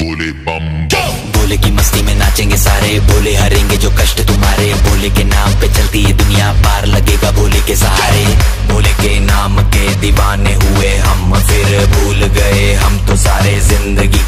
बोले बम बोले की मस्ती में नाचेंगे सारे, बोले हरेंगे जो कष्ट तुम्हारे। बोले के नाम पे चलती ये दुनिया, पार लगेगा बोले के सहारे। बोले के नाम के दीवाने हुए हम, फिर भूल गए हम तो सारे ज़िंदगी